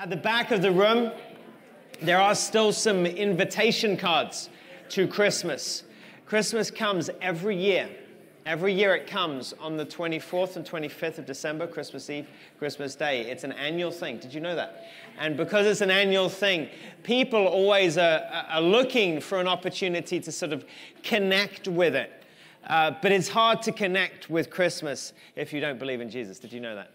At the back of the room, there are still some invitation cards to Christmas. Christmas comes every year. Every year it comes on the 24th and 25th of December, Christmas Eve, Christmas Day. It's an annual thing. Did you know that? And because it's an annual thing, people always are, are looking for an opportunity to sort of connect with it. Uh, but it's hard to connect with Christmas if you don't believe in Jesus. Did you know that?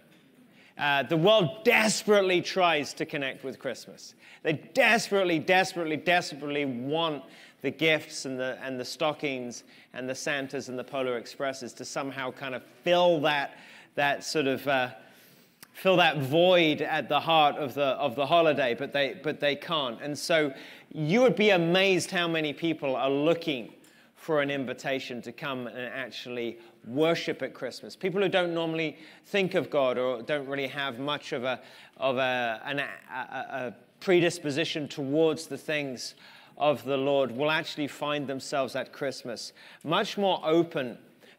Uh, the world desperately tries to connect with Christmas. They desperately, desperately, desperately want the gifts and the, and the stockings and the Santas and the Polar Expresses to somehow kind of fill that, that sort of. Uh, fill that void at the heart of the, of the holiday, but they, but they can't. And so you would be amazed how many people are looking for an invitation to come and actually worship at Christmas. People who don't normally think of God or don't really have much of a, of a, an, a, a predisposition towards the things of the Lord will actually find themselves at Christmas much more open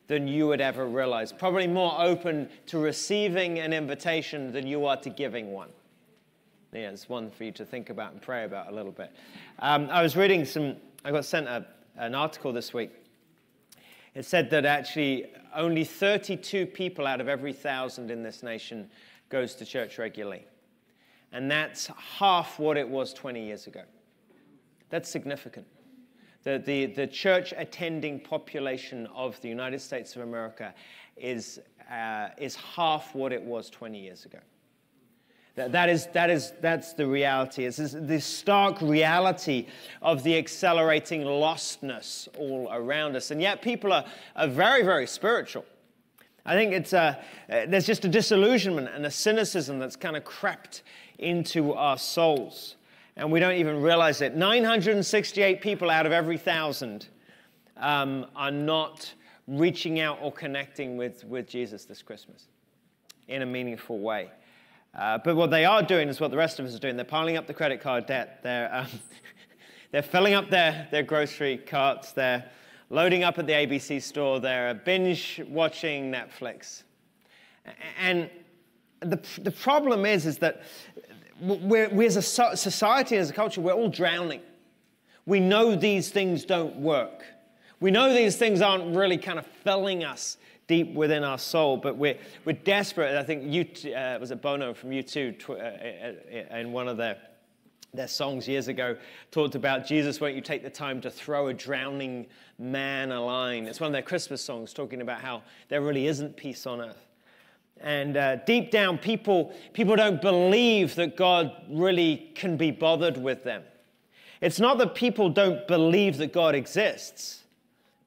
than you would ever realize. Probably more open to receiving an invitation than you are to giving one. Yeah, it's one for you to think about and pray about a little bit. Um, I was reading some, I got sent a, an article this week. It said that actually only 32 people out of every thousand in this nation goes to church regularly. And that's half what it was 20 years ago. That's significant. The, the, the church attending population of the United States of America is, uh, is half what it was 20 years ago. That, that is, that is, that's the reality. It's this stark reality of the accelerating lostness all around us. And yet, people are, are very, very spiritual. I think it's a, uh, there's just a disillusionment and a cynicism that's kind of crept into our souls. And we don't even realize it. 968 people out of every thousand um, are not reaching out or connecting with, with Jesus this Christmas in a meaningful way. Uh, but what they are doing is what the rest of us are doing. They're piling up the credit card debt. They're, um, they're filling up their, their grocery carts. They're loading up at the ABC store. They're binge watching Netflix. And the, the problem is, is that we're, we as a society, as a culture, we're all drowning. We know these things don't work. We know these things aren't really kind of filling us deep within our soul, but we're, we're desperate. I think you uh, was it Bono from U2 tw- uh, uh, uh, in one of their, their songs years ago talked about Jesus, won't you take the time to throw a drowning man a line? It's one of their Christmas songs talking about how there really isn't peace on earth. And uh, deep down, people, people don't believe that God really can be bothered with them. It's not that people don't believe that God exists.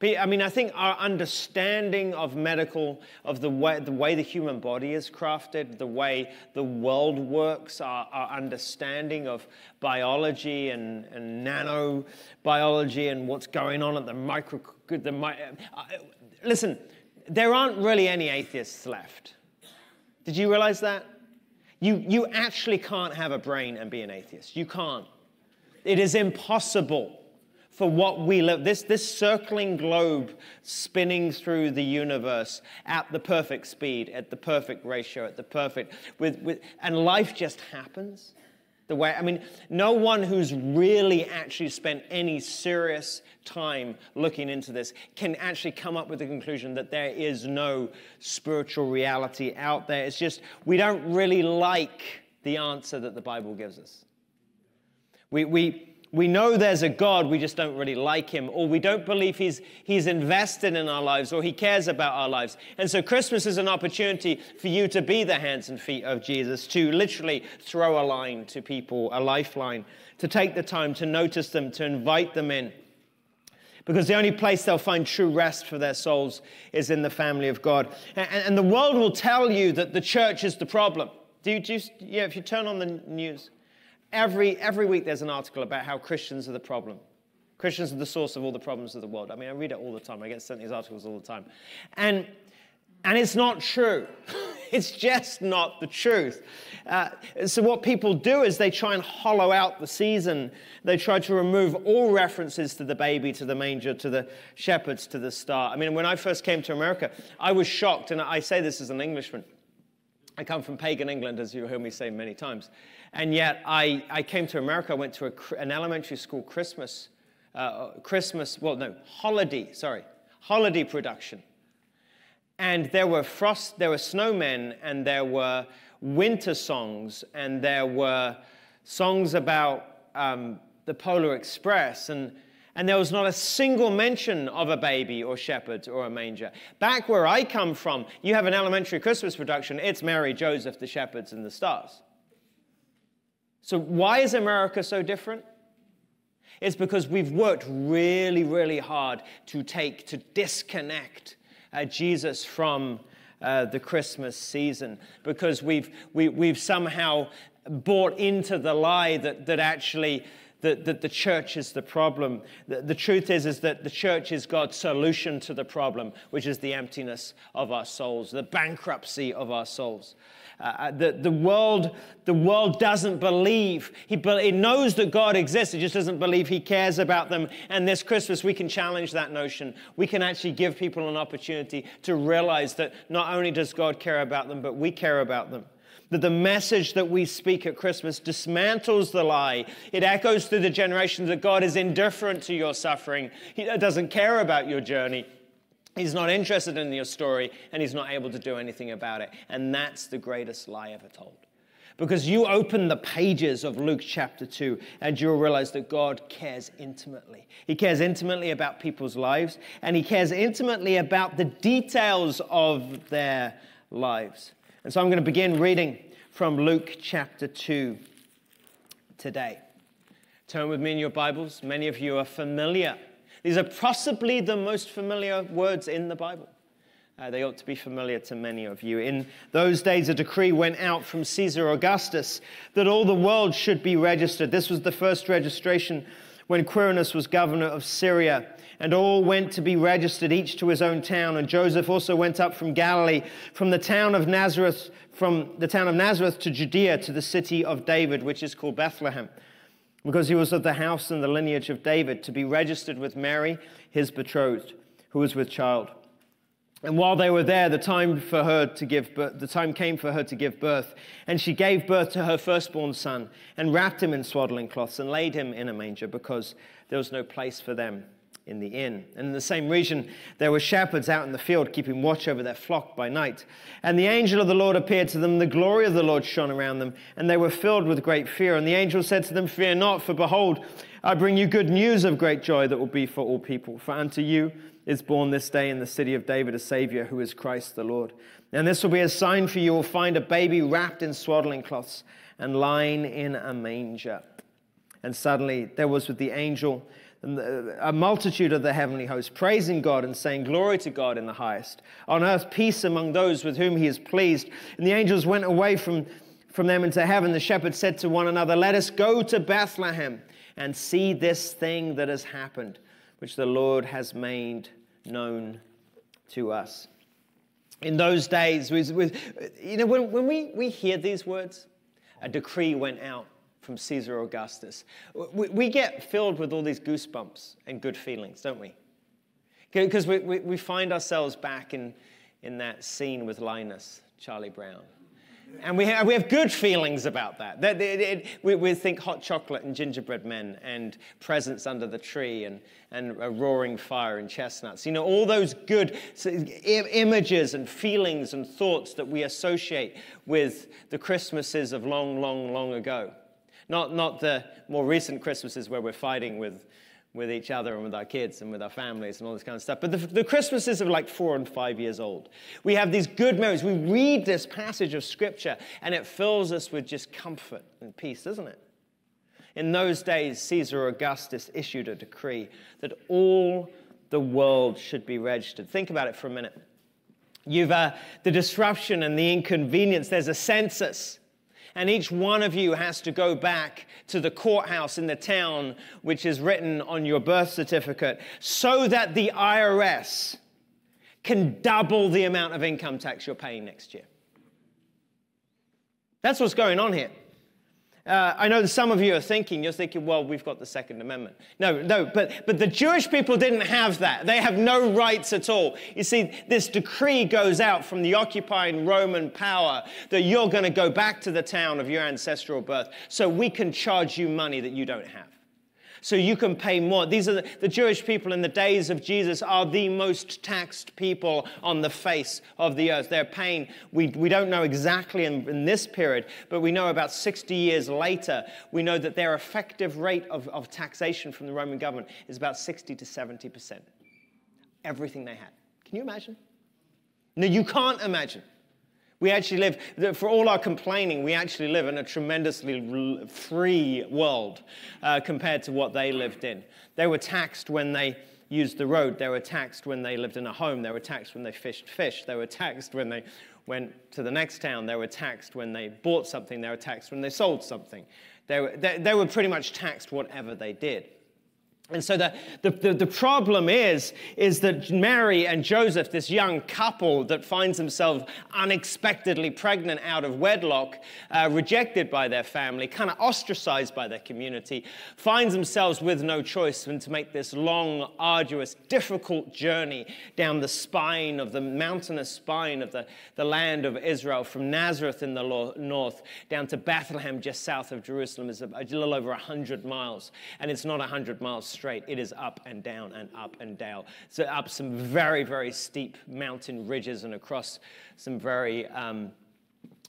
I mean, I think our understanding of medical, of the way, the way the human body is crafted, the way the world works, our, our understanding of biology and, and nanobiology and what's going on at the micro. The, uh, listen, there aren't really any atheists left. Did you realize that? You, you actually can't have a brain and be an atheist. You can't. It is impossible for what we live. This, this circling globe spinning through the universe at the perfect speed, at the perfect ratio, at the perfect, with, with, and life just happens. The way, I mean, no one who's really actually spent any serious time looking into this can actually come up with the conclusion that there is no spiritual reality out there. It's just, we don't really like the answer that the Bible gives us. We, we, we know there's a God, we just don't really like him, or we don't believe he's, he's invested in our lives, or he cares about our lives. And so Christmas is an opportunity for you to be the hands and feet of Jesus, to literally throw a line to people, a lifeline, to take the time to notice them, to invite them in. Because the only place they'll find true rest for their souls is in the family of God. And, and the world will tell you that the church is the problem. Do you, do you, yeah, if you turn on the news, Every, every week there's an article about how Christians are the problem. Christians are the source of all the problems of the world. I mean, I read it all the time. I get sent these articles all the time. And, and it's not true. it's just not the truth. Uh, so, what people do is they try and hollow out the season. They try to remove all references to the baby, to the manger, to the shepherds, to the star. I mean, when I first came to America, I was shocked, and I say this as an Englishman. I come from pagan England, as you hear me say many times. And yet I, I came to America, I went to a, an elementary school Christmas, uh, Christmas, well, no, holiday, sorry, holiday production. And there were frost, there were snowmen, and there were winter songs, and there were songs about um, the Polar Express, and, and there was not a single mention of a baby or shepherd or a manger. Back where I come from, you have an elementary Christmas production, it's Mary, Joseph, the shepherds, and the stars. So, why is America so different? It's because we've worked really, really hard to take, to disconnect uh, Jesus from uh, the Christmas season because we've, we, have we have somehow bought into the lie that, that actually that, that the church is the problem. The, the, truth is, is that the church is God's solution to the problem, which is the emptiness of our souls, the bankruptcy of our souls. Uh, uh, the, the, world, the world doesn't believe. He, it knows that God exists. It just doesn't believe He cares about them. And this Christmas, we can challenge that notion. We can actually give people an opportunity to realize that not only does God care about them, but we care about them that the message that we speak at Christmas dismantles the lie. It echoes through the generations that God is indifferent to your suffering. He doesn't care about your journey. He's not interested in your story and he's not able to do anything about it. And that's the greatest lie ever told. Because you open the pages of Luke chapter 2 and you'll realize that God cares intimately. He cares intimately about people's lives and he cares intimately about the details of their lives. And so I'm going to begin reading from Luke chapter 2 today. Turn with me in your Bibles. Many of you are familiar these are possibly the most familiar words in the Bible. Uh, they ought to be familiar to many of you. In those days, a decree went out from Caesar Augustus that all the world should be registered. This was the first registration when Quirinius was governor of Syria. And all went to be registered, each to his own town. And Joseph also went up from Galilee, from the town of Nazareth, from the town of Nazareth to Judea, to the city of David, which is called Bethlehem because he was of the house and the lineage of David, to be registered with Mary, his betrothed, who was with child. And while they were there, the time for her to give birth, the time came for her to give birth, and she gave birth to her firstborn son, and wrapped him in swaddling cloths, and laid him in a manger, because there was no place for them in the inn. And in the same region, there were shepherds out in the field keeping watch over their flock by night. And the angel of the Lord appeared to them, and the glory of the Lord shone around them, and they were filled with great fear. And the angel said to them, Fear not, for behold, I bring you good news of great joy that will be for all people. For unto you is born this day in the city of David a Savior who is Christ the Lord. And this will be a sign for you. You will find a baby wrapped in swaddling cloths and lying in a manger. And suddenly there was with the angel a multitude of the heavenly hosts, praising God and saying, Glory to God in the highest. On earth, peace among those with whom he is pleased. And the angels went away from, from them into heaven. The shepherds said to one another, Let us go to Bethlehem and see this thing that has happened, which the Lord has made known to us. In those days, with, with, you know, when, when we, we hear these words, a decree went out from Caesar Augustus. We, we get filled with all these goosebumps and good feelings, don't we? Because we, we, we find ourselves back in, in that scene with Linus, Charlie Brown. And we have, we have good feelings about that. that it, it, we, we think hot chocolate and gingerbread men and presents under the tree and, and a roaring fire and chestnuts. You know, all those good images and feelings and thoughts that we associate with the Christmases of long, long, long ago. Not, not the more recent Christmases where we're fighting with, with each other and with our kids and with our families and all this kind of stuff, but the, the Christmases of like four and five years old. We have these good memories. We read this passage of Scripture and it fills us with just comfort and peace, doesn't it? In those days, Caesar Augustus issued a decree that all the world should be registered. Think about it for a minute. You've uh, the disruption and the inconvenience. There's a census and each one of you has to go back to the courthouse in the town which is written on your birth certificate so that the IRS can double the amount of income tax you're paying next year. That's what's going on here. Uh, I know some of you are thinking, you're thinking, well, we've got the Second Amendment. No, no, but, but the Jewish people didn't have that. They have no rights at all. You see, this decree goes out from the occupying Roman power that you're going to go back to the town of your ancestral birth so we can charge you money that you don't have so you can pay more. These are the, the, Jewish people in the days of Jesus are the most taxed people on the face of the earth. They're paying, we, we don't know exactly in, in this period, but we know about 60 years later, we know that their effective rate of, of taxation from the Roman government is about 60 to 70%. Everything they had. Can you imagine? No, you can't imagine. We actually live, for all our complaining, we actually live in a tremendously free world uh, compared to what they lived in. They were taxed when they used the road. They were taxed when they lived in a home. They were taxed when they fished fish. They were taxed when they went to the next town. They were taxed when they bought something. They were taxed when they sold something. They were, they, they were pretty much taxed whatever they did. And so the, the, the, the, problem is, is that Mary and Joseph, this young couple that finds themselves unexpectedly pregnant out of wedlock, uh, rejected by their family, kind of ostracized by their community, finds themselves with no choice than to make this long, arduous, difficult journey down the spine of the mountainous spine of the, the land of Israel, from Nazareth in the north down to Bethlehem just south of Jerusalem is a, a little over 100 miles. And it's not 100 miles straight. It is up and down and up and down. So up some very, very steep mountain ridges and across some very um,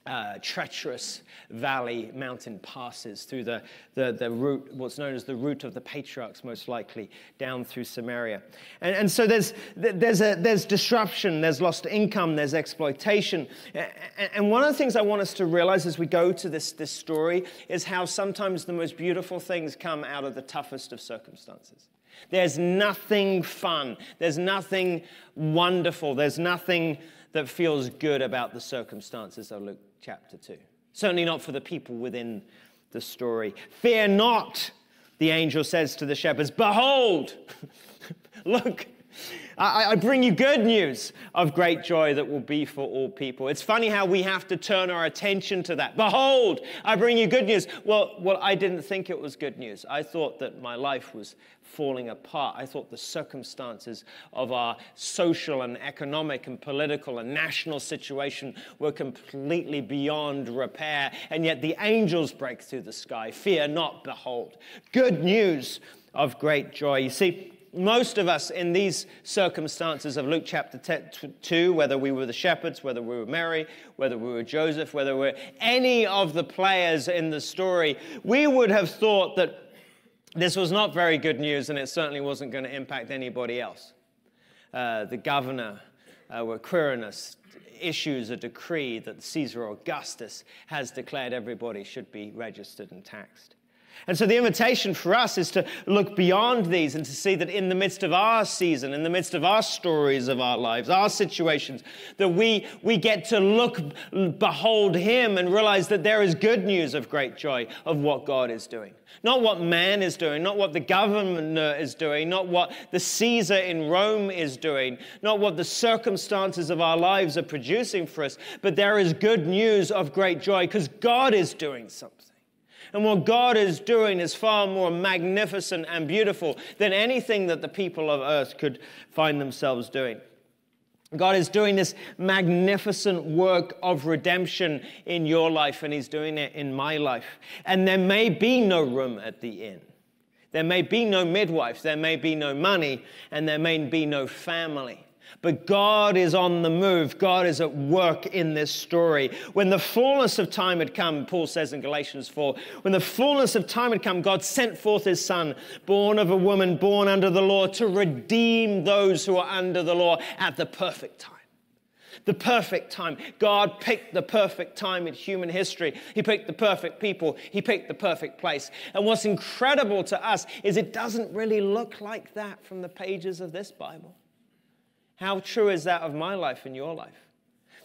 uh, treacherous valley mountain passes through the, the, the route, what's known as the route of the patriarchs, most likely, down through Samaria. And, and so there's, there's, a, there's disruption, there's lost income, there's exploitation. And one of the things I want us to realize as we go to this, this story is how sometimes the most beautiful things come out of the toughest of circumstances. There's nothing fun, there's nothing wonderful, there's nothing that feels good about the circumstances of Luke chapter 2. Certainly not for the people within the story. Fear not, the angel says to the shepherds. Behold, look, I, bring you good news of great joy that will be for all people. It's funny how we have to turn our attention to that. Behold, I bring you good news. Well, well, I didn't think it was good news. I thought that my life was falling apart. I thought the circumstances of our social and economic and political and national situation were completely beyond repair. And yet the angels break through the sky. Fear not, behold. Good news of great joy. You see, most of us in these circumstances of Luke chapter 2, whether we were the shepherds, whether we were Mary, whether we were Joseph, whether we were any of the players in the story, we would have thought that this was not very good news and it certainly wasn't going to impact anybody else. Uh, the governor, uh, Quirinius, issues a decree that Caesar Augustus has declared everybody should be registered and taxed. And so the invitation for us is to look beyond these and to see that in the midst of our season, in the midst of our stories of our lives, our situations, that we, we get to look, behold Him and realize that there is good news of great joy of what God is doing. Not what man is doing, not what the government is doing, not what the Caesar in Rome is doing, not what the circumstances of our lives are producing for us, but there is good news of great joy because God is doing something. And what God is doing is far more magnificent and beautiful than anything that the people of earth could find themselves doing. God is doing this magnificent work of redemption in your life, and He's doing it in my life. And there may be no room at the inn. There may be no midwife, there may be no money, and there may be no family. But God is on the move. God is at work in this story. When the fullness of time had come, Paul says in Galatians 4, when the fullness of time had come, God sent forth his son, born of a woman, born under the law, to redeem those who are under the law at the perfect time. The perfect time. God picked the perfect time in human history. He picked the perfect people. He picked the perfect place. And what's incredible to us is it doesn't really look like that from the pages of this Bible. How true is that of my life and your life?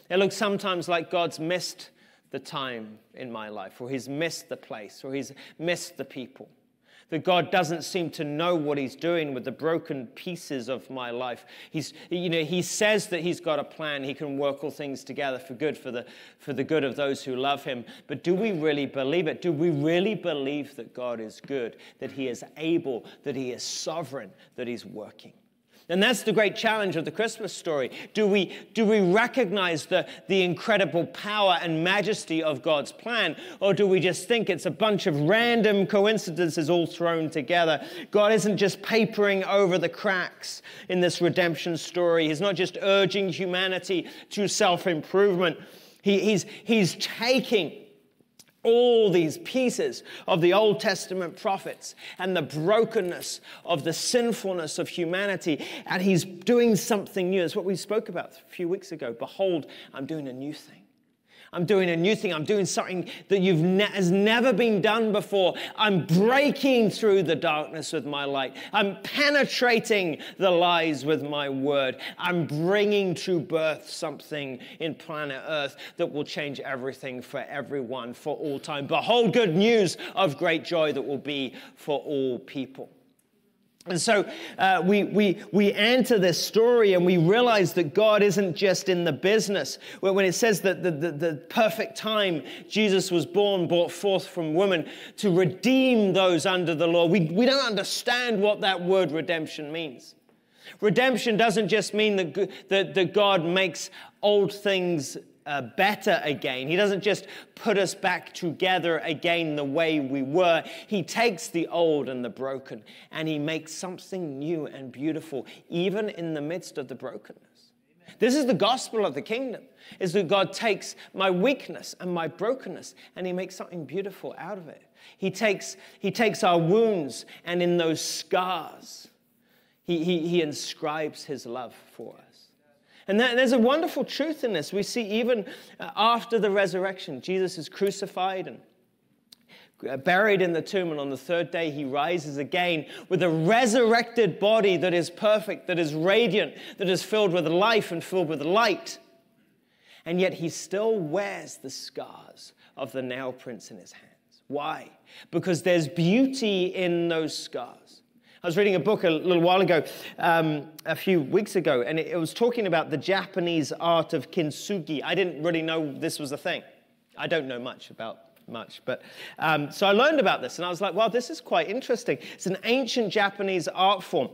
It looks sometimes like God's missed the time in my life, or He's missed the place, or He's missed the people. That God doesn't seem to know what He's doing with the broken pieces of my life. He's, you know, He says that He's got a plan. He can work all things together for good, for the, for the good of those who love Him. But do we really believe it? Do we really believe that God is good, that He is able, that He is sovereign, that He's working? And that's the great challenge of the Christmas story. Do we, do we recognize the, the incredible power and majesty of God's plan? Or do we just think it's a bunch of random coincidences all thrown together? God isn't just papering over the cracks in this redemption story. He's not just urging humanity to self improvement. He, he's, he's taking all these pieces of the Old Testament prophets and the brokenness of the sinfulness of humanity, and he's doing something new. It's what we spoke about a few weeks ago. Behold, I'm doing a new thing. I'm doing a new thing. I'm doing something that you've ne- has never been done before. I'm breaking through the darkness with my light. I'm penetrating the lies with my word. I'm bringing to birth something in planet Earth that will change everything for everyone for all time. Behold, good news of great joy that will be for all people. And so uh, we, we, we enter this story and we realize that God isn't just in the business. When it says that the, the, the, perfect time Jesus was born, brought forth from woman to redeem those under the law, we, we don't understand what that word redemption means. Redemption doesn't just mean that, that, that God makes old things uh, better again. He doesn't just put us back together again the way we were. He takes the old and the broken and he makes something new and beautiful, even in the midst of the brokenness. This is the gospel of the kingdom, is that God takes my weakness and my brokenness and he makes something beautiful out of it. He takes, he takes our wounds and in those scars, he, he, he inscribes his love for us. And there's a wonderful truth in this. We see even uh, after the resurrection, Jesus is crucified and uh, buried in the tomb, and on the third day he rises again with a resurrected body that is perfect, that is radiant, that is filled with life and filled with light. And yet he still wears the scars of the nail prints in his hands. Why? Because there's beauty in those scars. I was reading a book a little while ago, um, a few weeks ago, and it, was talking about the Japanese art of kintsugi. I didn't really know this was a thing. I don't know much about much. But um, so I learned about this, and I was like, "Wow, this is quite interesting. It's an ancient Japanese art form.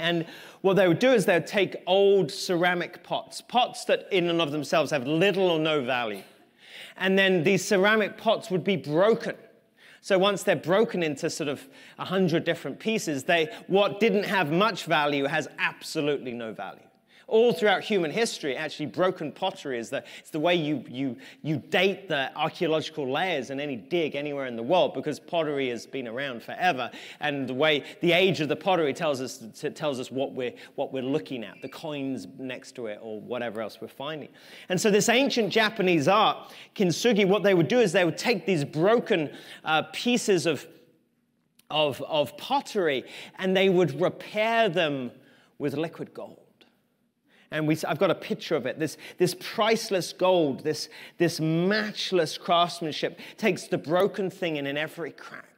And what they would do is they would take old ceramic pots, pots that in and of themselves have little or no value. And then these ceramic pots would be broken. So once they're broken into sort of a hundred different pieces, they, what didn't have much value has absolutely no value. All throughout human history, actually, broken pottery is the, it's the way you, you, you date the archaeological layers in any dig anywhere in the world because pottery has been around forever. And the way the age of the pottery tells us, tells us what, we're, what we're looking at, the coins next to it or whatever else we're finding. And so, this ancient Japanese art, kintsugi, what they would do is they would take these broken uh, pieces of, of, of pottery and they would repair them with liquid gold. And we, I've got a picture of it. This, this priceless gold, this, this matchless craftsmanship takes the broken thing in in every crack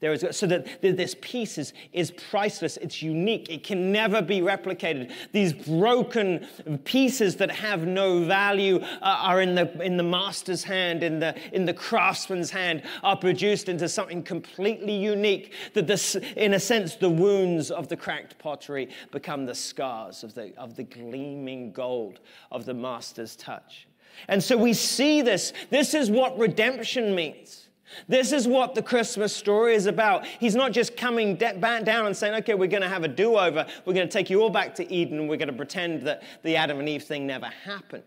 there is, so that this piece is, is priceless. It's unique. It can never be replicated. These broken pieces that have no value uh, are in the, in the master's hand, in the, in the craftsman's hand, are produced into something completely unique. That this, in a sense, the wounds of the cracked pottery become the scars of the, of the gleaming gold of the master's touch. And so we see this. This is what redemption means. This is what the Christmas story is about. He's not just coming back down and saying, okay, we're going to have a do over. We're going to take you all back to Eden. We're going to pretend that the Adam and Eve thing never happened.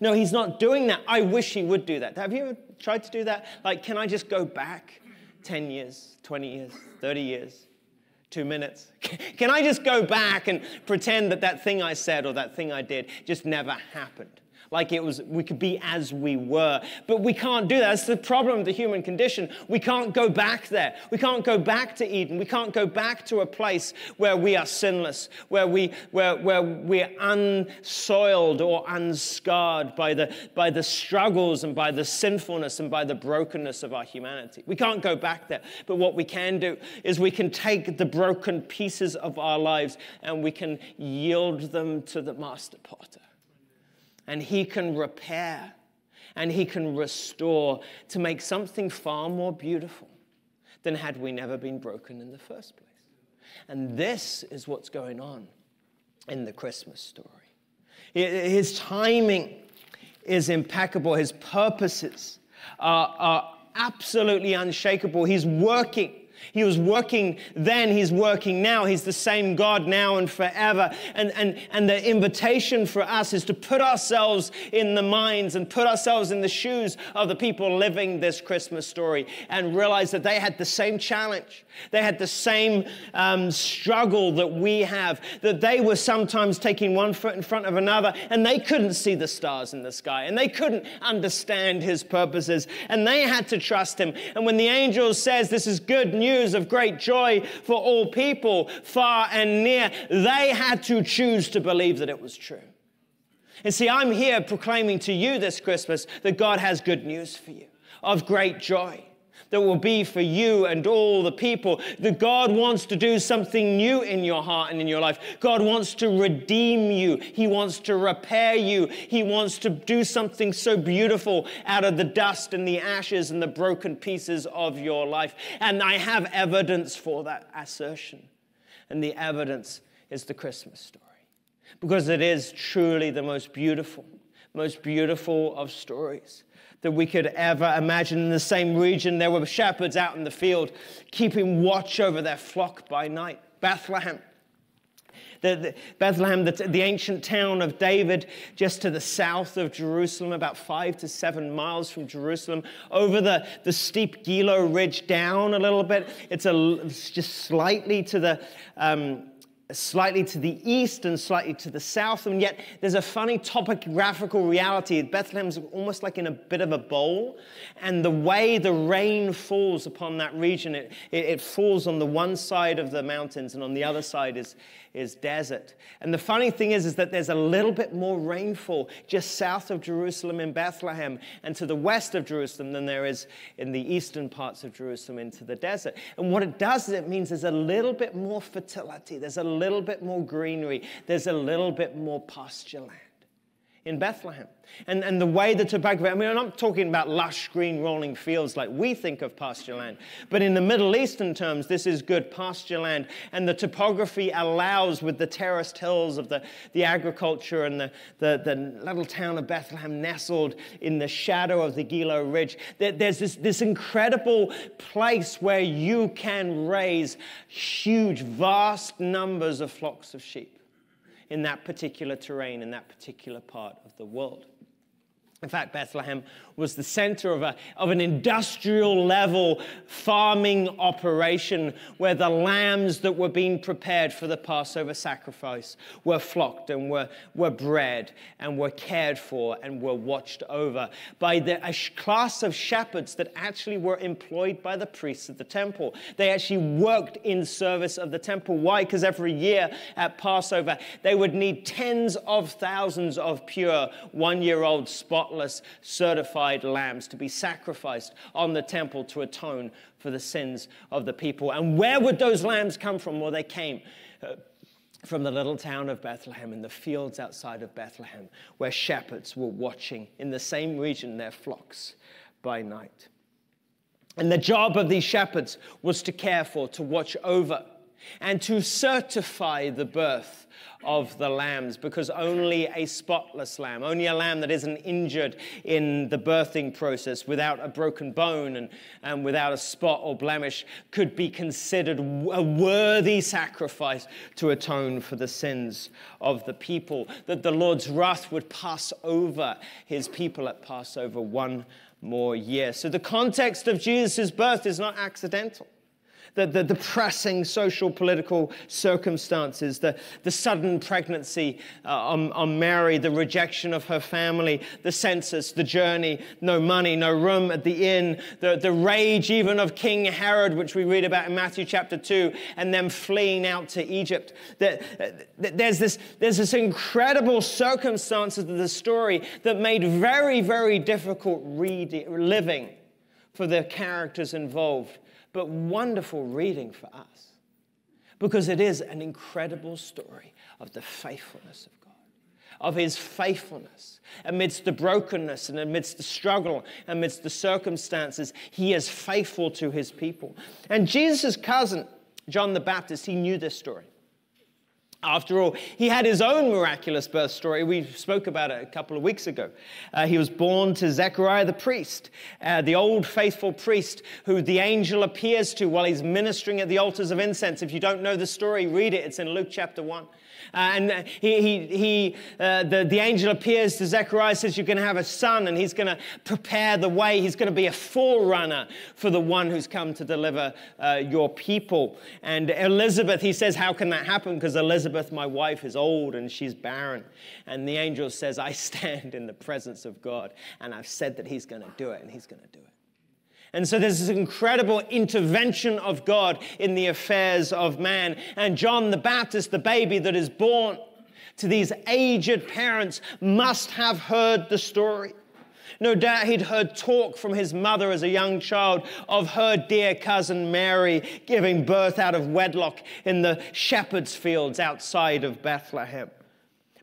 No, he's not doing that. I wish he would do that. Have you ever tried to do that? Like, can I just go back 10 years, 20 years, 30 years, two minutes? Can I just go back and pretend that that thing I said or that thing I did just never happened? Like it was we could be as we were. But we can't do that. That's the problem of the human condition. We can't go back there. We can't go back to Eden. We can't go back to a place where we are sinless, where we where, where we're unsoiled or unscarred by the by the struggles and by the sinfulness and by the brokenness of our humanity. We can't go back there. But what we can do is we can take the broken pieces of our lives and we can yield them to the master potter and He can repair and He can restore to make something far more beautiful than had we never been broken in the first place. And this is what's going on in the Christmas story. His timing is impeccable, His purposes are, are absolutely unshakable. He's working he was working then, he's working now. He's the same God now and forever. And, and, and the invitation for us is to put ourselves in the minds and put ourselves in the shoes of the people living this Christmas story and realize that they had the same challenge. They had the same um, struggle that we have, that they were sometimes taking one foot in front of another and they couldn't see the stars in the sky and they couldn't understand his purposes and they had to trust him. And when the angel says, This is good news news of great joy for all people, far and near, they had to choose to believe that it was true. And see, I'm here proclaiming to you this Christmas that God has good news for you of great joy that will be for you and all the people. That God wants to do something new in your heart and in your life. God wants to redeem you. He wants to repair you. He wants to do something so beautiful out of the dust and the ashes and the broken pieces of your life. And I have evidence for that assertion. And the evidence is the Christmas story. Because it is truly the most beautiful, most beautiful of stories that we could ever imagine. In the same region, there were shepherds out in the field keeping watch over their flock by night. Bethlehem. The, the, Bethlehem, the, the ancient town of David, just to the south of Jerusalem, about five to seven miles from Jerusalem, over the, the steep Gilo Ridge down a little bit. It's, a, it's just slightly to the um, slightly to the east and slightly to the south, and yet there's a funny topographical reality. Bethlehem's almost like in a bit of a bowl, and the way the rain falls upon that region, it, it, it falls on the one side of the mountains, and on the other side is, is desert. And the funny thing is, is that there's a little bit more rainfall just south of Jerusalem in Bethlehem and to the west of Jerusalem than there is in the eastern parts of Jerusalem into the desert. And what it does is it means there's a little bit more fertility, there's a little bit more greenery, there's a little bit more pasture land in Bethlehem. And, and the way the topography, I mean, I'm not talking about lush green rolling fields like we think of pasture land, but in the Middle Eastern terms, this is good pasture land. And the topography allows, with the terraced hills of the, the agriculture and the, the, the little town of Bethlehem nestled in the shadow of the Gilo Ridge, there's this, this incredible place where you can raise huge, vast numbers of flocks of sheep in that particular terrain, in that particular part of the world. In fact, Bethlehem was the center of, a, of an industrial level farming operation where the lambs that were being prepared for the Passover sacrifice were flocked and were, were bred and were cared for and were watched over by the, a class of shepherds that actually were employed by the priests of the temple. They actually worked in service of the temple. Why? Because every year at Passover, they would need tens of thousands of pure one year old spotless, certified lambs to be sacrificed on the temple to atone for the sins of the people. And where would those lambs come from? Well, they came. Uh, from the little town of Bethlehem and the fields outside of Bethlehem, where shepherds were watching in the same region their flocks by night. And the job of these shepherds was to care for, to watch over, and to certify the birth of the lambs because only a spotless lamb, only a lamb that isn't injured in the birthing process without a broken bone and, and without a spot or blemish could be considered a worthy sacrifice to atone for the sins of the people. That the Lord's wrath would pass over his people at Passover one more year. So the context of Jesus' birth is not accidental. The, the, the, pressing social political circumstances, the, the sudden pregnancy uh, on, on Mary, the rejection of her family, the census, the journey, no money, no room at the inn, the, the rage even of King Herod, which we read about in Matthew chapter 2, and them fleeing out to Egypt. There's this, there's this incredible circumstances of the story that made very, very difficult reading, living for the characters involved but wonderful reading for us because it is an incredible story of the faithfulness of God, of His faithfulness amidst the brokenness and amidst the struggle, amidst the circumstances. He is faithful to His people. And Jesus' cousin, John the Baptist, he knew this story. After all, he had his own miraculous birth story. We spoke about it a couple of weeks ago. Uh, he was born to Zechariah the priest, uh, the old faithful priest who the angel appears to while he's ministering at the altars of incense. If you don't know the story, read it. It's in Luke chapter 1. Uh, and he, he, he uh, the, the angel appears to Zechariah, says, You're going to have a son, and he's going to prepare the way. He's going to be a forerunner for the one who's come to deliver uh, your people. And Elizabeth, he says, How can that happen? Because Elizabeth, my wife, is old and she's barren. And the angel says, I stand in the presence of God, and I've said that he's going to do it, and he's going to do it. And so there's this incredible intervention of God in the affairs of man. And John the Baptist, the baby that is born to these aged parents, must have heard the story. No doubt he'd heard talk from his mother as a young child of her dear cousin Mary giving birth out of wedlock in the shepherd's fields outside of Bethlehem.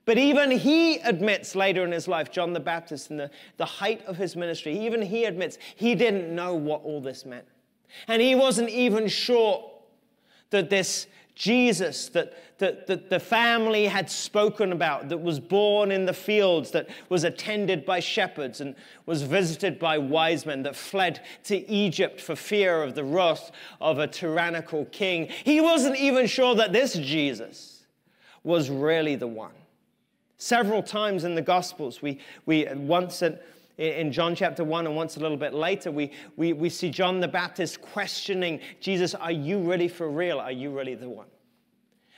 But even he admits later in his life, John the Baptist, in the, the height of his ministry, even he admits he didn't know what all this meant. And he wasn't even sure that this Jesus that, that, that the family had spoken about, that was born in the fields, that was attended by shepherds and was visited by wise men, that fled to Egypt for fear of the wrath of a tyrannical king. He wasn't even sure that this Jesus was really the one. Several times in the Gospels, we, we once at, in John chapter 1 and once a little bit later, we, we, we see John the Baptist questioning Jesus, Are you really for real? Are you really the one?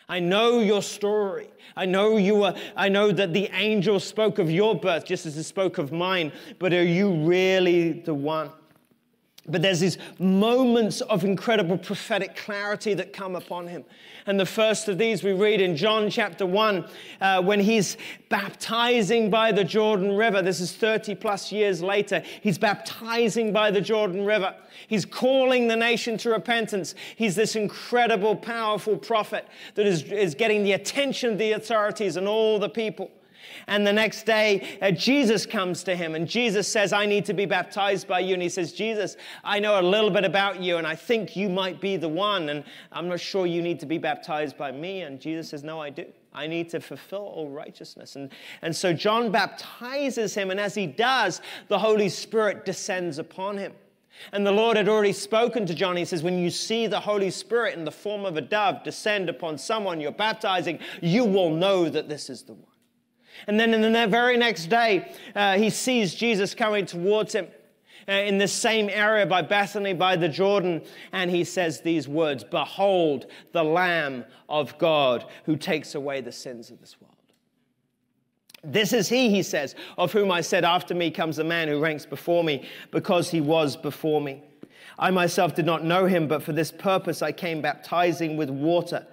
I know your story. I know you were, I know that the angel spoke of your birth just as he spoke of mine, but are you really the one? But there's these moments of incredible prophetic clarity that come upon him. And the first of these we read in John chapter 1 uh, when he's baptizing by the Jordan River. This is 30 plus years later. He's baptizing by the Jordan River. He's calling the nation to repentance. He's this incredible, powerful prophet that is, is getting the attention of the authorities and all the people. And the next day, uh, Jesus comes to him, and Jesus says, I need to be baptized by you. And he says, Jesus, I know a little bit about you, and I think you might be the one, and I'm not sure you need to be baptized by me. And Jesus says, No, I do. I need to fulfill all righteousness. And, and so John baptizes him, and as he does, the Holy Spirit descends upon him. And the Lord had already spoken to John. He says, When you see the Holy Spirit in the form of a dove descend upon someone you're baptizing, you will know that this is the one. And then in the very next day, uh, he sees Jesus coming towards him uh, in the same area by Bethany, by the Jordan, and he says these words Behold, the Lamb of God who takes away the sins of this world. This is he, he says, of whom I said, After me comes a man who ranks before me, because he was before me. I myself did not know him, but for this purpose I came baptizing with water,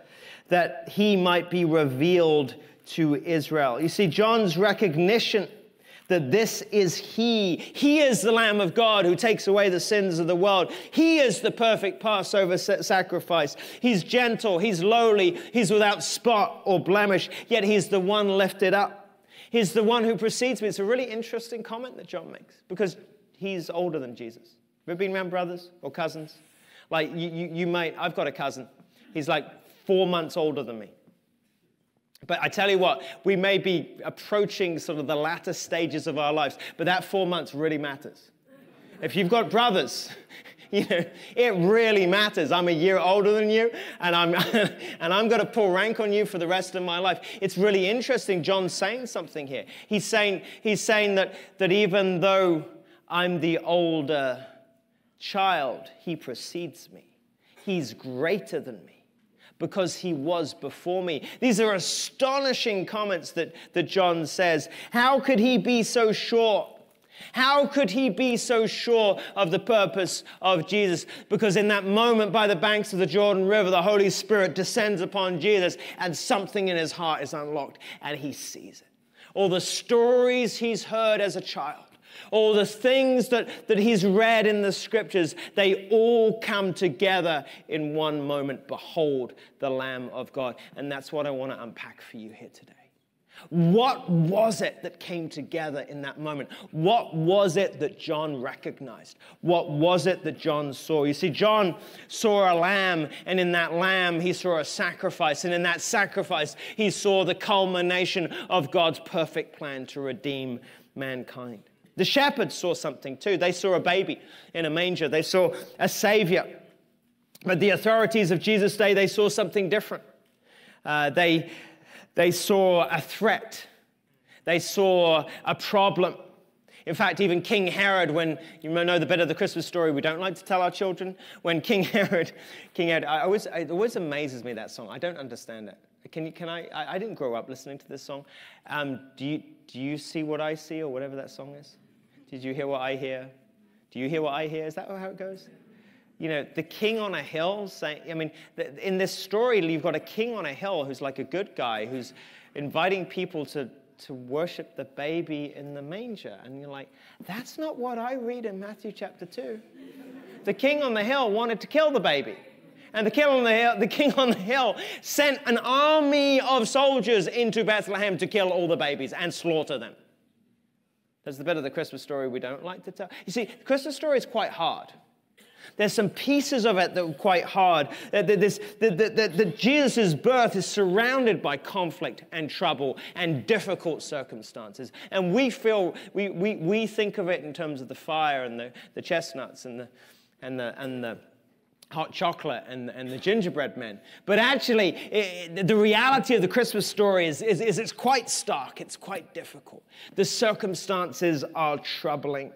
that he might be revealed to Israel. You see, John's recognition that this is He. He is the Lamb of God who takes away the sins of the world. He is the perfect Passover sacrifice. He's gentle, He's lowly, He's without spot or blemish, yet He's the one lifted up. He's the one who precedes me. It's a really interesting comment that John makes because He's older than Jesus. Have you been around brothers or cousins? Like, you, you, you might, I've got a cousin. He's like four months older than me. But I tell you what, we may be approaching sort of the latter stages of our lives, but that four months really matters. If you've got brothers, you know, it really matters. I'm a year older than you, and I'm and I'm going to pull rank on you for the rest of my life. It's really interesting. John's saying something here. He's saying he's saying that that even though I'm the older child, he precedes me. He's greater than me because he was before me. These are astonishing comments that, that John says. How could he be so sure? How could he be so sure of the purpose of Jesus? Because in that moment by the banks of the Jordan River, the Holy Spirit descends upon Jesus and something in his heart is unlocked and he sees it. All the stories he's heard as a child, all the things that, that he's read in the scriptures, they all come together in one moment. Behold the Lamb of God. And that's what I want to unpack for you here today. What was it that came together in that moment? What was it that John recognized? What was it that John saw? You see, John saw a lamb, and in that lamb, he saw a sacrifice. And in that sacrifice, he saw the culmination of God's perfect plan to redeem mankind. The shepherds saw something too. They saw a baby in a manger, they saw a savior. But the authorities of Jesus' day, they saw something different. Uh, they, they saw a threat, they saw a problem. In fact, even King Herod, when you know the bit of the Christmas story we don't like to tell our children, when King Herod, King Herod, I always, it always amazes me that song. I don't understand it. Can, you, can I, I, I didn't grow up listening to this song. Um, do, you, do you see what I see, or whatever that song is? Did you hear what I hear? Do you hear what I hear? Is that how it goes? You know, the king on a hill saying, I mean, in this story, you've got a king on a hill who's like a good guy who's inviting people to, to worship the baby in the manger. And you're like, that's not what I read in Matthew chapter 2. The king on the hill wanted to kill the baby. And the king, on the hill, the king on the hill sent an army of soldiers into Bethlehem to kill all the babies and slaughter them. That's the bit of the Christmas story we don't like to tell. You see, the Christmas story is quite hard. There's some pieces of it that are quite hard. Uh, that, that Jesus' birth is surrounded by conflict and trouble and difficult circumstances. And we feel, we, we, we think of it in terms of the fire and the, the chestnuts and the, and the, and the hot chocolate and, and the gingerbread men. But actually, it, the reality of the Christmas story is, is, is it's quite stark, it's quite difficult. The circumstances are troubling.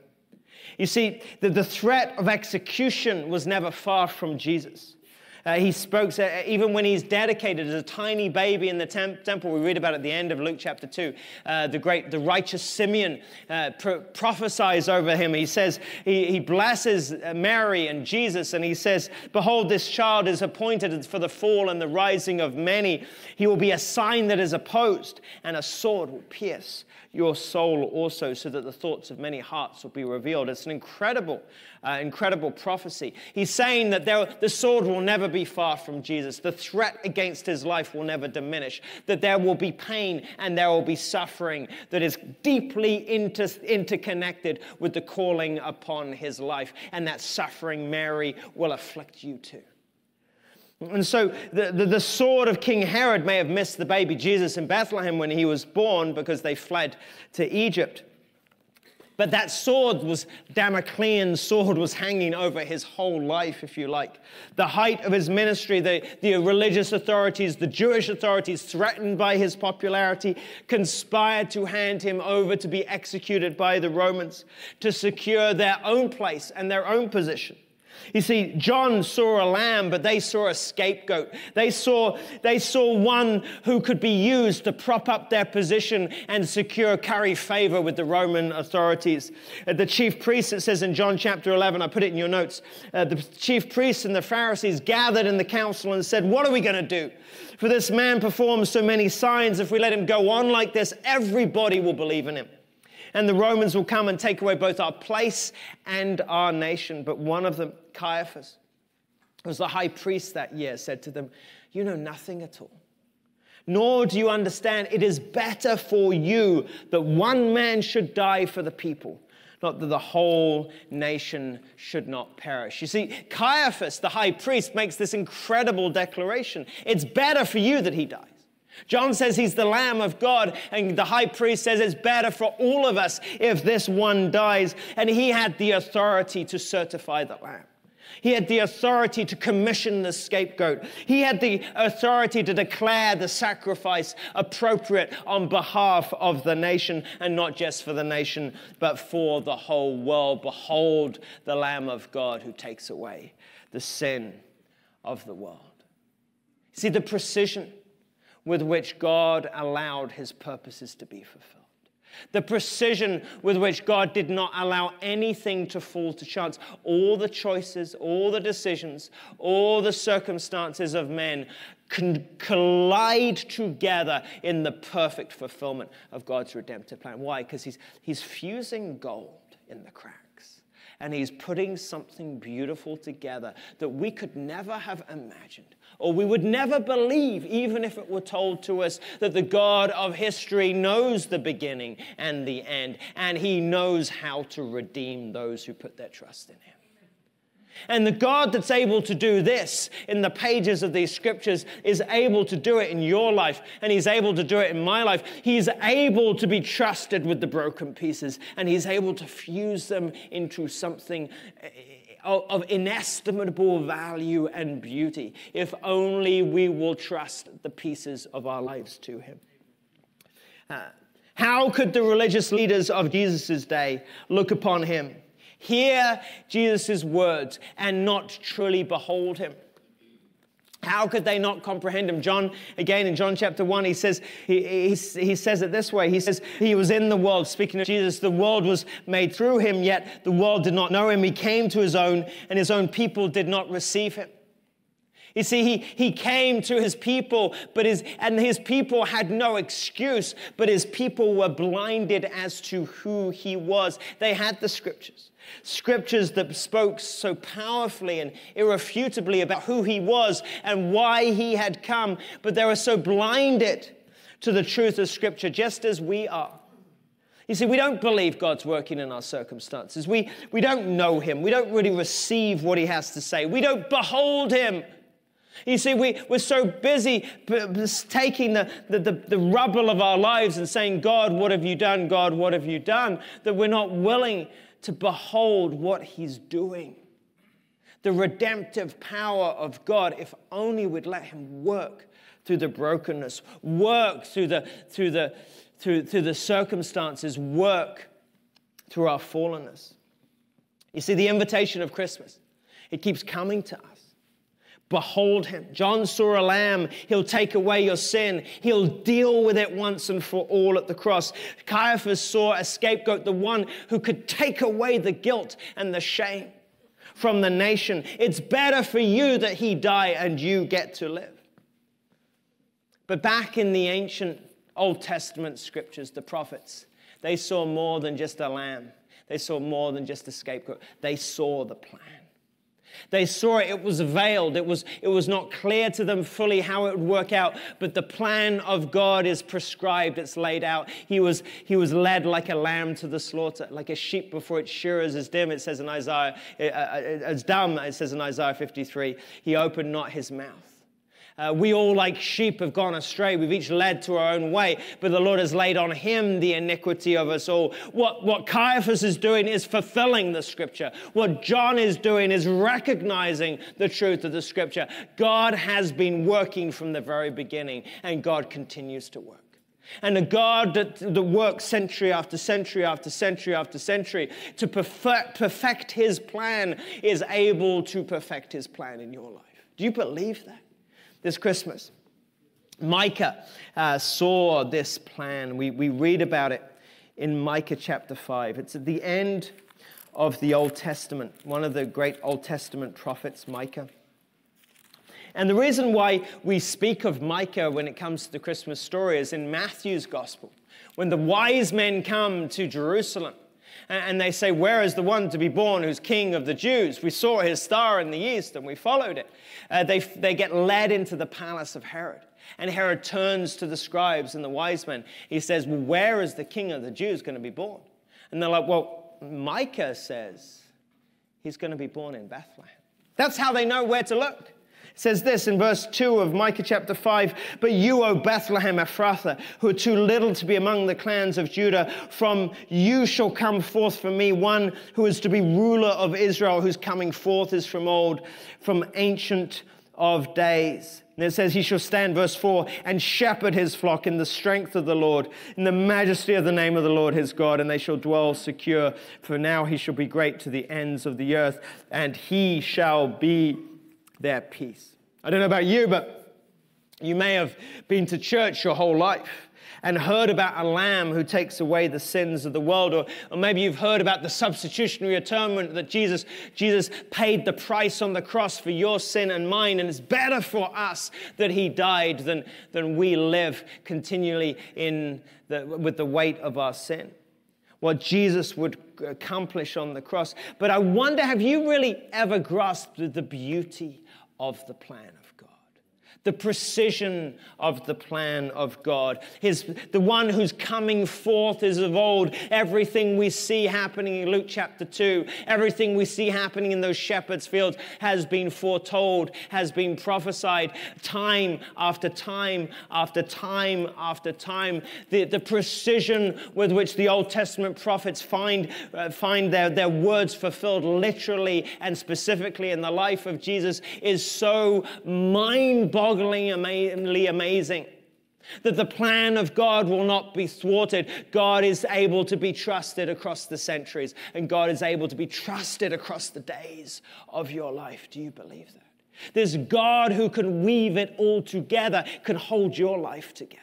You see, the, the threat of execution was never far from Jesus. Uh, he spoke, uh, even when he's dedicated as a tiny baby in the temp- temple. We read about at the end of Luke chapter 2. Uh, the great, the righteous Simeon uh, pro- prophesies over him. He says, he, he blesses uh, Mary and Jesus, and he says, Behold, this child is appointed for the fall and the rising of many. He will be a sign that is opposed, and a sword will pierce your soul also, so that the thoughts of many hearts will be revealed. It's an incredible, uh, incredible prophecy. He's saying that there, the sword will never be far from Jesus. The threat against his life will never diminish. That there will be pain and there will be suffering that is deeply inter, interconnected with the calling upon his life. And that suffering, Mary, will afflict you too. And so the, the, the, sword of King Herod may have missed the baby Jesus in Bethlehem when he was born because they fled to Egypt. But that sword was, Damoclean's sword was hanging over his whole life, if you like. The height of his ministry, the, the religious authorities, the Jewish authorities, threatened by his popularity, conspired to hand him over to be executed by the Romans to secure their own place and their own position. You see, John saw a lamb, but they saw a scapegoat. They saw, they saw one who could be used to prop up their position and secure, carry favor with the Roman authorities. Uh, the chief priests, it says in John chapter 11, I put it in your notes, uh, the chief priests and the Pharisees gathered in the council and said, What are we going to do? For this man performs so many signs. If we let him go on like this, everybody will believe in him and the Romans will come and take away both our place and our nation. But one of them, Caiaphas, was the high priest that year, said to them, You know nothing at all. Nor do you understand it is better for you that one man should die for the people, not that the whole nation should not perish. You see, Caiaphas, the high priest, makes this incredible declaration. It's better for you that he dies. John says he's the Lamb of God, and the high priest says it's better for all of us if this one dies. And he had the authority to certify the Lamb. He had the authority to commission the scapegoat. He had the authority to declare the sacrifice appropriate on behalf of the nation, and not just for the nation, but for the whole world. Behold the Lamb of God who takes away the sin of the world. See the precision with which God allowed his purposes to be fulfilled. The precision with which God did not allow anything to fall to chance. All the choices, all the decisions, all the circumstances of men can collide together in the perfect fulfillment of God's redemptive plan. Why? Because he's, he's fusing gold in the cracks and he's putting something beautiful together that we could never have imagined or we would never believe, even if it were told to us, that the God of history knows the beginning and the end, and he knows how to redeem those who put their trust in him. And the God that's able to do this in the pages of these scriptures is able to do it in your life, and He's able to do it in my life. He's able to be trusted with the broken pieces, and He's able to fuse them into something of inestimable value and beauty if only we will trust the pieces of our lives to Him. Uh, how could the religious leaders of Jesus' day look upon Him, hear Jesus' words, and not truly behold Him? How could they not comprehend him? John, again in John chapter 1, he says, he, he, he, says it this way. He says, He was in the world, speaking of Jesus. The world was made through him, yet the world did not know him. He came to his own, and his own people did not receive him. You see, he, he came to his people, but his, and his people had no excuse, but his people were blinded as to who he was. They had the scriptures. Scriptures that spoke so powerfully and irrefutably about who he was and why he had come, but they were so blinded to the truth of Scripture, just as we are. You see, we don't believe God's working in our circumstances. We, we don't know Him. We don't really receive what He has to say. We don't behold Him. You see, we, we're so busy taking the, the, the, the, rubble of our lives and saying, God, what have you done? God, what have you done? That we're not willing to behold what he's doing. The redemptive power of God, if only we'd let him work through the brokenness, work through the, through the, through, through the circumstances, work through our fallenness. You see, the invitation of Christmas, it keeps coming to us. Behold him. John saw a lamb. He'll take away your sin. He'll deal with it once and for all at the cross. Caiaphas saw a scapegoat, the one who could take away the guilt and the shame from the nation. It's better for you that he die and you get to live. But back in the ancient Old Testament scriptures, the prophets, they saw more than just a lamb. They saw more than just a scapegoat. They saw the plan. They saw it, it was veiled, it was, it was not clear to them fully how it would work out, but the plan of God is prescribed, it's laid out. He was, he was led like a lamb to the slaughter, like a sheep before its shearers is dim, it says in Isaiah, uh, uh, it's dumb, it says in Isaiah 53. He opened not his mouth. Uh, we all, like sheep, have gone astray. We've each led to our own way, but the Lord has laid on him the iniquity of us all. What, what Caiaphas is doing is fulfilling the scripture. What John is doing is recognizing the truth of the scripture. God has been working from the very beginning, and God continues to work. And a God that, that works century after century after century after century to perfect, perfect his plan is able to perfect his plan in your life. Do you believe that? This Christmas. Micah uh, saw this plan. We, we read about it in Micah chapter 5. It's at the end of the Old Testament, one of the great Old Testament prophets, Micah. And the reason why we speak of Micah when it comes to the Christmas story is in Matthew's gospel. When the wise men come to Jerusalem and they say, Where is the one to be born who's king of the Jews? We saw his star in the east and we followed it. Uh, they, they get led into the palace of Herod. And Herod turns to the scribes and the wise men. He says, Well, where is the king of the Jews going to be born? And they're like, Well, Micah says he's going to be born in Bethlehem. That's how they know where to look says this in verse 2 of Micah chapter 5 But you, O Bethlehem Ephrathah, who are too little to be among the clans of Judah, from you shall come forth for me one who is to be ruler of Israel, whose coming forth is from old, from ancient of days. And it says, He shall stand, verse 4, and shepherd his flock in the strength of the Lord, in the majesty of the name of the Lord his God, and they shall dwell secure. For now he shall be great to the ends of the earth, and he shall be their peace. I don't know about you, but you may have been to church your whole life and heard about a lamb who takes away the sins of the world. Or, or maybe you've heard about the substitutionary atonement that Jesus, Jesus paid the price on the cross for your sin and mine. And it's better for us that he died than, than we live continually in the, with the weight of our sin. What Jesus would accomplish on the cross. But I wonder have you really ever grasped the beauty of the plan the precision of the plan of God. His, the one who's coming forth is of old. Everything we see happening in Luke chapter 2, everything we see happening in those shepherds' fields has been foretold, has been prophesied time after time after time after time. The, the precision with which the Old Testament prophets find, uh, find their, their words fulfilled literally and specifically in the life of Jesus is so mind boggling bogglingly amazing. That the plan of God will not be thwarted. God is able to be trusted across the centuries, and God is able to be trusted across the days of your life. Do you believe that? There's God who can weave it all together, can hold your life together.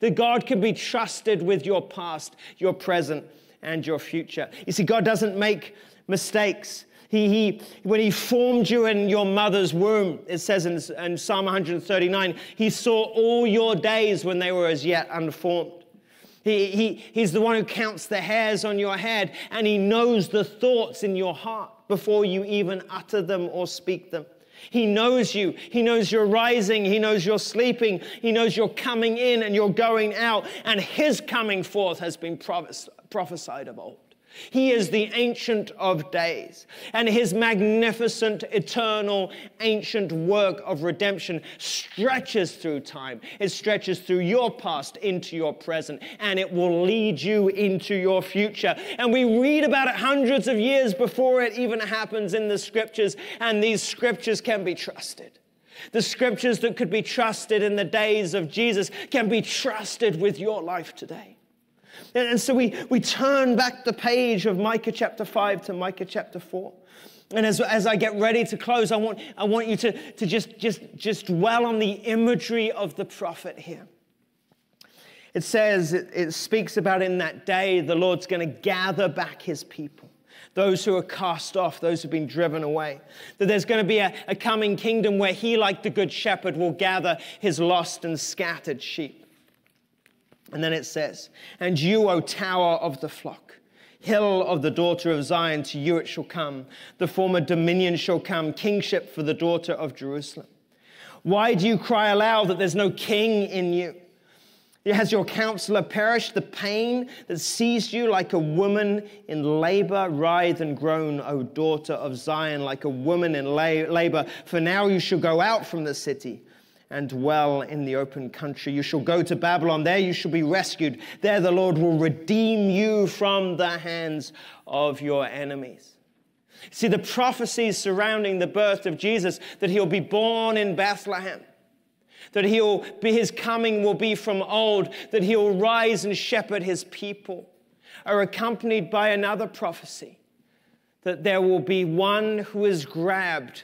That God can be trusted with your past, your present, and your future. You see, God doesn't make mistakes. He, he, when he formed you in your mother's womb, it says in, in Psalm 139, he saw all your days when they were as yet unformed. He, he, he's the one who counts the hairs on your head, and he knows the thoughts in your heart before you even utter them or speak them. He knows you. He knows you're rising. He knows you're sleeping. He knows you're coming in and you're going out. And his coming forth has been prophesied of old. He is the Ancient of Days, and his magnificent, eternal, ancient work of redemption stretches through time. It stretches through your past into your present, and it will lead you into your future. And we read about it hundreds of years before it even happens in the scriptures, and these scriptures can be trusted. The scriptures that could be trusted in the days of Jesus can be trusted with your life today. And so we, we turn back the page of Micah chapter 5 to Micah chapter 4. And as, as I get ready to close, I want, I want you to, to just, just, just dwell on the imagery of the prophet here. It says, it, it speaks about in that day, the Lord's going to gather back his people, those who are cast off, those who've been driven away. That there's going to be a, a coming kingdom where he, like the good shepherd, will gather his lost and scattered sheep. And then it says, And you, O tower of the flock, hill of the daughter of Zion, to you it shall come. The former dominion shall come, kingship for the daughter of Jerusalem. Why do you cry aloud that there's no king in you? Has your counselor perished? The pain that seized you like a woman in labor, writhe and groan, O daughter of Zion, like a woman in labor. For now you shall go out from the city and dwell in the open country. You shall go to Babylon. There you shall be rescued. There the Lord will redeem you from the hands of your enemies. See, the prophecies surrounding the birth of Jesus, that he'll be born in Bethlehem, that he'll be, his coming will be from old, that he'll rise and shepherd his people, are accompanied by another prophecy that there will be one who is grabbed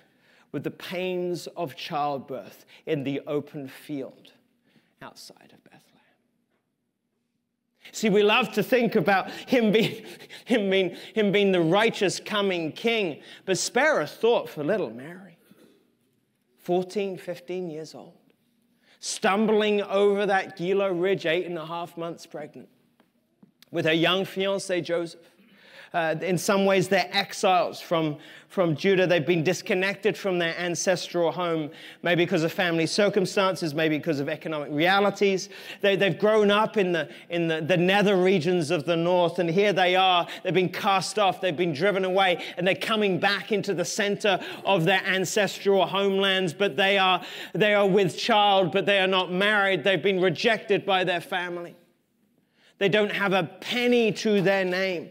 with the pains of childbirth in the open field outside of Bethlehem. See, we love to think about him being, him being, him being the righteous coming king, but spare a thought for little Mary, 14, 15 years old, stumbling over that Gilo Ridge, eight and a half months pregnant, with her young fiance Joseph uh, in some ways, they're exiles from, from Judah. They've been disconnected from their ancestral home, maybe because of family circumstances, maybe because of economic realities. They, have grown up in, the, in the, the nether regions of the north, and here they are. They've been cast off, they've been driven away, and they're coming back into the center of their ancestral homelands, but they are, they are with child, but they are not married. They've been rejected by their family. They don't have a penny to their name.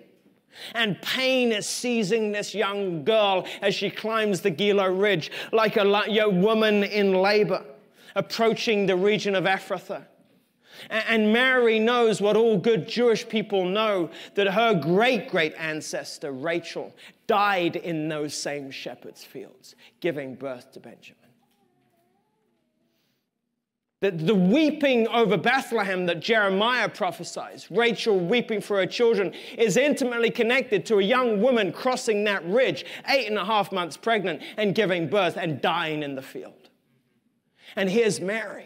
And pain is seizing this young girl as she climbs the Gilo Ridge like a, woman in labor, approaching the region of Ephrathah. And Mary knows what all good Jewish people know that her great great ancestor, Rachel, died in those same shepherd's fields, giving birth to Benjamin. The, the weeping over Bethlehem that Jeremiah prophesies, Rachel weeping for her children, is intimately connected to a young woman crossing that ridge, eight and a half months pregnant, and giving birth and dying in the field. And here's Mary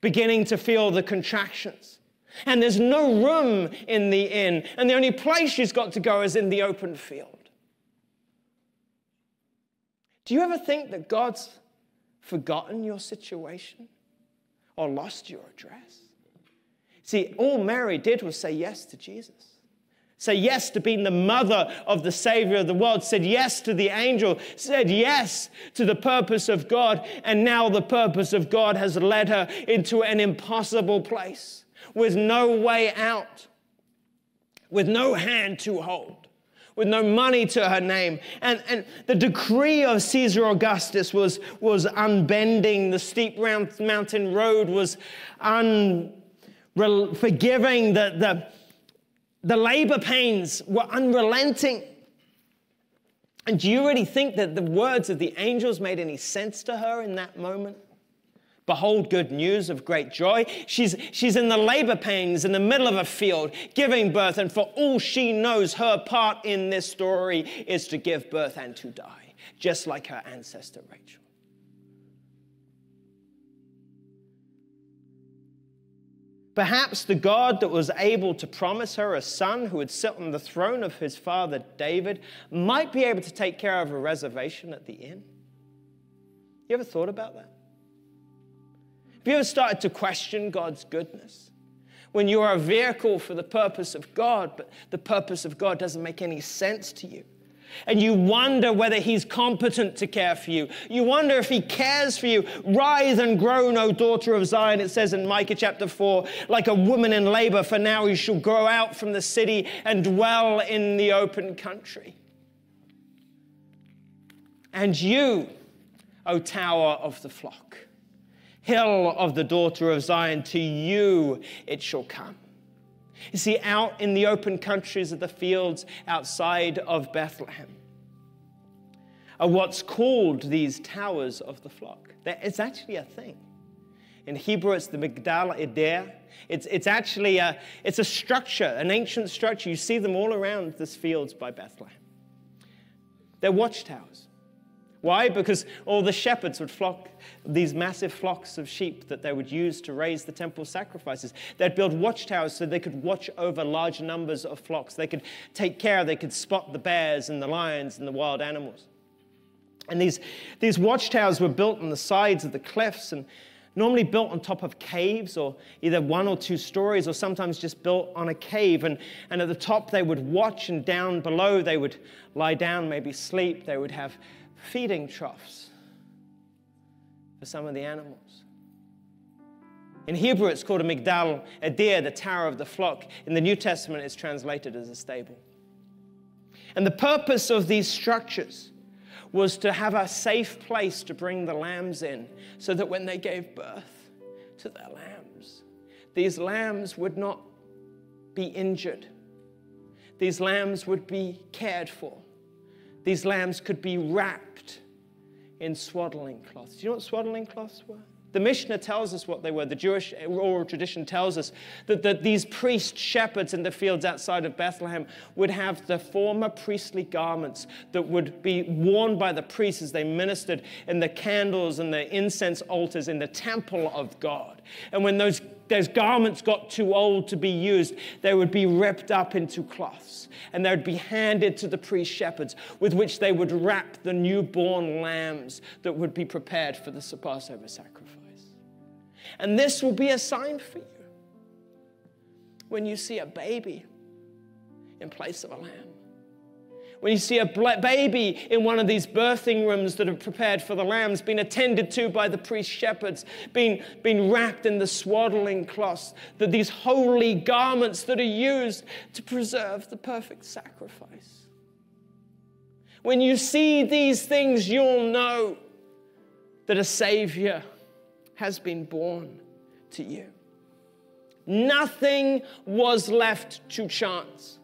beginning to feel the contractions. And there's no room in the inn, and the only place she's got to go is in the open field. Do you ever think that God's forgotten your situation or lost your address? See, all Mary did was say yes to Jesus. Say yes to being the mother of the Savior of the world, said yes to the angel, said yes to the purpose of God, and now the purpose of God has led her into an impossible place with no way out, with no hand to hold with no money to her name. And, and the decree of Caesar Augustus was, was unbending. The steep round mountain road was unforgiving. The, the, the labor pains were unrelenting. And do you really think that the words of the angels made any sense to her in that moment? Behold, good news of great joy. She's, she's in the labor pains in the middle of a field, giving birth, and for all she knows, her part in this story is to give birth and to die, just like her ancestor Rachel. Perhaps the God that was able to promise her a son who would sit on the throne of his father David might be able to take care of a reservation at the inn. You ever thought about that? Have you ever started to question God's goodness? When you are a vehicle for the purpose of God, but the purpose of God doesn't make any sense to you. And you wonder whether he's competent to care for you. You wonder if he cares for you. Rise and groan, O daughter of Zion, it says in Micah chapter 4, like a woman in labor, for now you shall grow out from the city and dwell in the open country. And you, O tower of the flock, hill of the daughter of Zion, to you it shall come. You see, out in the open countries of the fields outside of Bethlehem are what's called these towers of the flock. It's actually a thing. In Hebrew, it's the Migdal Eder. It's, it's actually a, it's a structure, an ancient structure. You see them all around this fields by Bethlehem. They're watchtowers. Why? Because all the shepherds would flock these massive flocks of sheep that they would use to raise the temple sacrifices. They'd build watchtowers so they could watch over large numbers of flocks. They could take care, they could spot the bears and the lions and the wild animals. And these, these watchtowers were built on the sides of the cliffs and normally built on top of caves or either one or two stories or sometimes just built on a cave. And, and at the top, they would watch, and down below, they would lie down, maybe sleep. They would have feeding troughs for some of the animals. In Hebrew, it's called a migdal eder, the tower of the flock. In the New Testament, it's translated as a stable. And the purpose of these structures was to have a safe place to bring the lambs in so that when they gave birth to their lambs, these lambs would not be injured. These lambs would be cared for. These lambs could be wrapped in swaddling cloths. Do you know what swaddling cloths were? The Mishnah tells us what they were. The Jewish oral tradition tells us that, that these priest shepherds in the fields outside of Bethlehem would have the former priestly garments that would be worn by the priests as they ministered in the candles and the incense altars in the temple of God. And when those those garments got too old to be used, they would be ripped up into cloths and they would be handed to the priest shepherds with which they would wrap the newborn lambs that would be prepared for the Passover sacrifice. And this will be a sign for you when you see a baby in place of a lamb when you see a baby in one of these birthing rooms that are prepared for the lambs, being attended to by the priest shepherds, being, being wrapped in the swaddling cloths, that these holy garments that are used to preserve the perfect sacrifice. When you see these things, you'll know that a Savior has been born to you. Nothing was left to chance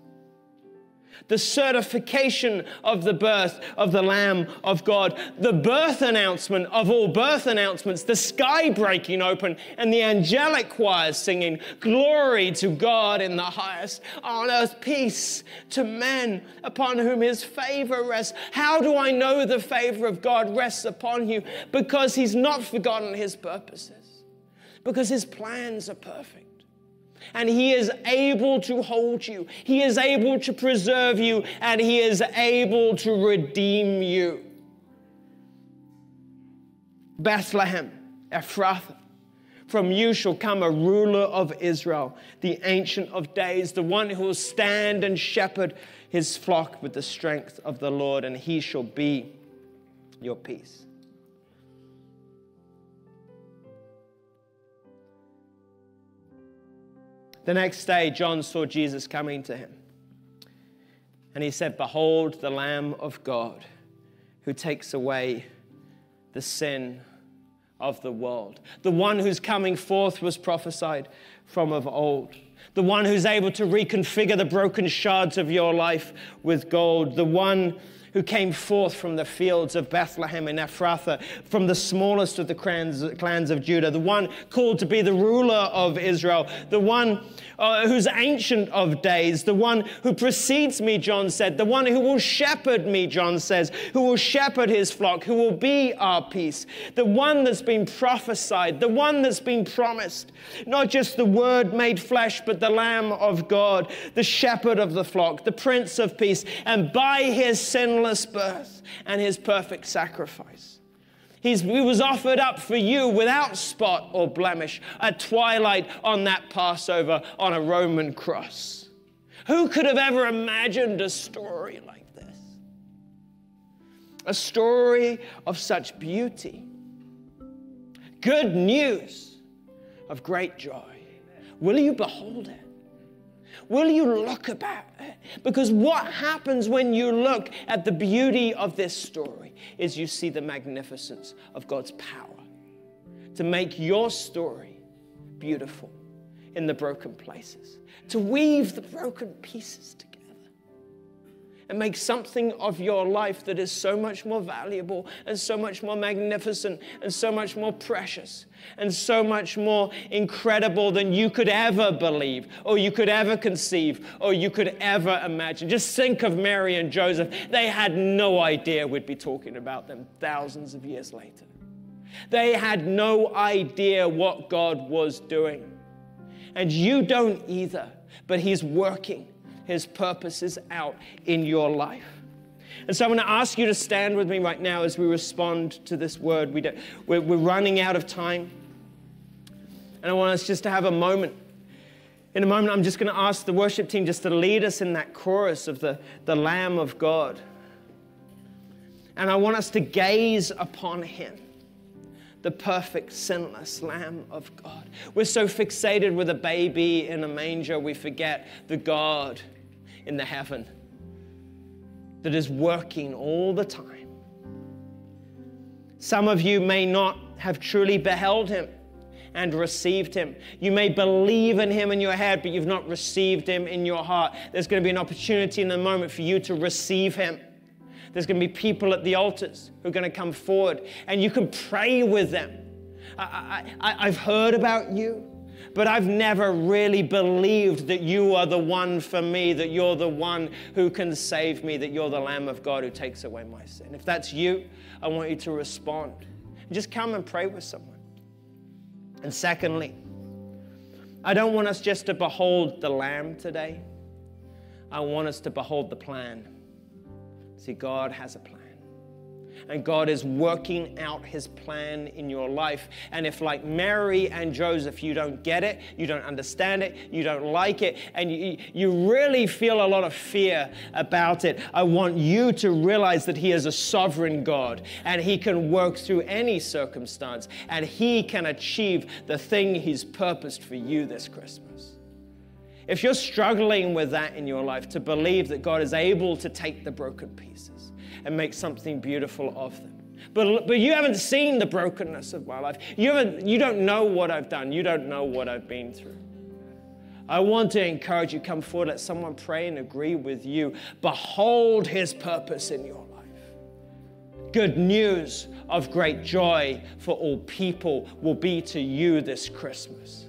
the certification of the birth of the Lamb of God, the birth announcement of all birth announcements, the sky breaking open, and the angelic choirs singing, Glory to God in the highest, on earth peace to men upon whom his favor rests. How do I know the favor of God rests upon you? Because he's not forgotten his purposes, because his plans are perfect and He is able to hold you, He is able to preserve you, and He is able to redeem you. Bethlehem, Ephrathah. From you shall come a ruler of Israel, the ancient of days, the one who will stand and shepherd his flock with the strength of the Lord, and he shall be your peace. The next day, John saw Jesus coming to him. And he said, Behold, the Lamb of God who takes away the sin of the world. The one whose coming forth was prophesied from of old. The one who's able to reconfigure the broken shards of your life with gold. The one who came forth from the fields of Bethlehem and Ephrathah, from the smallest of the clans, clans of Judah, the one called to be the ruler of Israel, the one uh, who's ancient of days, the one who precedes me, John said, the one who will shepherd me, John says, who will shepherd his flock, who will be our peace, the one that's been prophesied, the one that's been promised, not just the word made flesh, but the Lamb of God, the shepherd of the flock, the Prince of Peace, and by his sinless sinless birth and his perfect sacrifice. He's, he was offered up for you without spot or blemish at twilight on that Passover on a Roman cross. Who could have ever imagined a story like this? A story of such beauty. Good news of great joy. Will you behold it? Will you look about it? Because what happens when you look at the beauty of this story is you see the magnificence of God's power to make your story beautiful in the broken places, to weave the broken pieces together and make something of your life that is so much more valuable and so much more magnificent and so much more precious and so much more incredible than you could ever believe or you could ever conceive or you could ever imagine. Just think of Mary and Joseph. They had no idea we'd be talking about them thousands of years later. They had no idea what God was doing. And you don't either, but He's working his purposes out in your life. And so I'm going to ask you to stand with me right now as we respond to this word. We we're, we're running out of time. And I want us just to have a moment. In a moment, I'm just going to ask the worship team just to lead us in that chorus of the, the Lamb of God. And I want us to gaze upon him the perfect, sinless Lamb of God. We're so fixated with a baby in a manger, we forget the God in the heaven that is working all the time. Some of you may not have truly beheld him and received him. You may believe in him in your head, but you've not received him in your heart. There's going to be an opportunity in a moment for you to receive him. There's going to be people at the altars who are going to come forward, and you can pray with them. I, I, I've heard about you but I've never really believed that you are the one for me, that you're the one who can save me, that you're the Lamb of God who takes away my sin. If that's you, I want you to respond. Just come and pray with someone. And secondly, I don't want us just to behold the Lamb today. I want us to behold the plan. See, God has a plan and God is working out his plan in your life. And if, like Mary and Joseph, you don't get it, you don't understand it, you don't like it, and you, you really feel a lot of fear about it, I want you to realize that he is a sovereign God and he can work through any circumstance and he can achieve the thing he's purposed for you this Christmas. If you're struggling with that in your life, to believe that God is able to take the broken pieces and make something beautiful of them. But, but you haven't seen the brokenness of my life. You, haven't, you don't know what I've done. You don't know what I've been through. I want to encourage you, come forward, let someone pray and agree with you. Behold his purpose in your life. Good news of great joy for all people will be to you this Christmas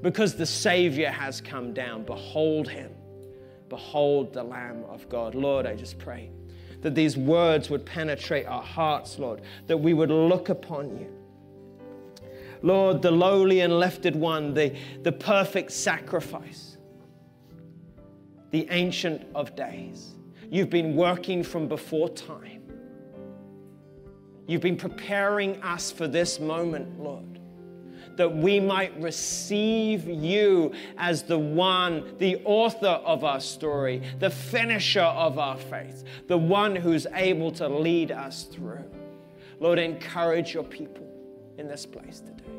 because the Savior has come down. Behold him. Behold the Lamb of God. Lord, I just pray that these words would penetrate our hearts, Lord, that we would look upon you. Lord, the lowly and lifted one, the, the perfect sacrifice, the ancient of days. You've been working from before time. You've been preparing us for this moment, Lord that we might receive you as the one, the author of our story, the finisher of our faith, the one who's able to lead us through. Lord, encourage your people in this place today.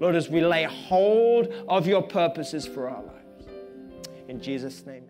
Lord, as we lay hold of your purposes for our lives. In Jesus' name.